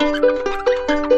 Música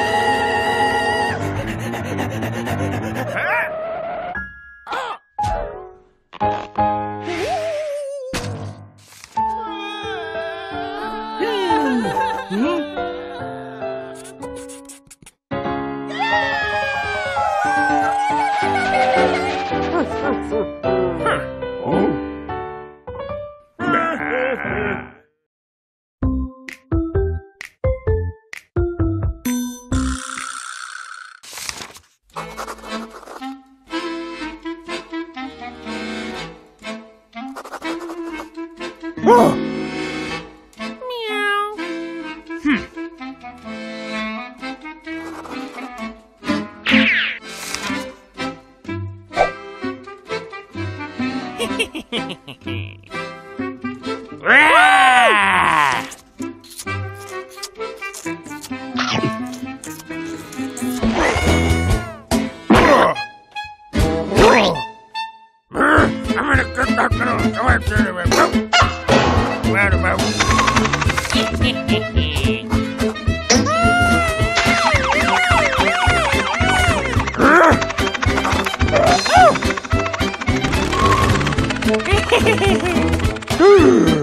Oh! 嘿嘿嘿嗯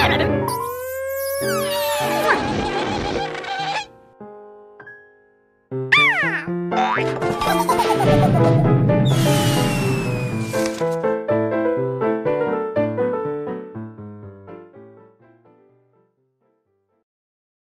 Ah!